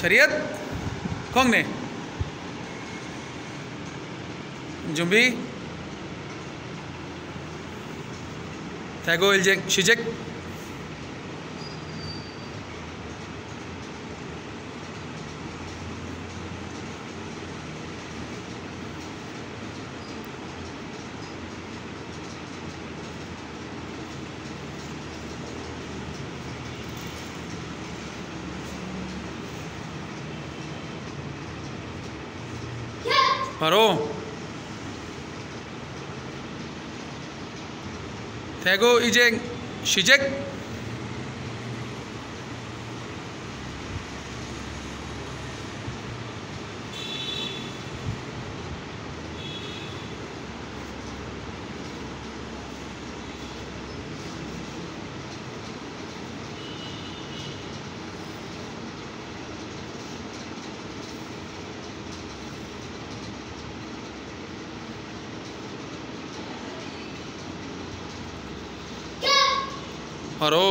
शरीयत? कौन ने? जुम्बी? थैगो इलजेक शिजेक? Parou. Tego idzie Shijek. हरो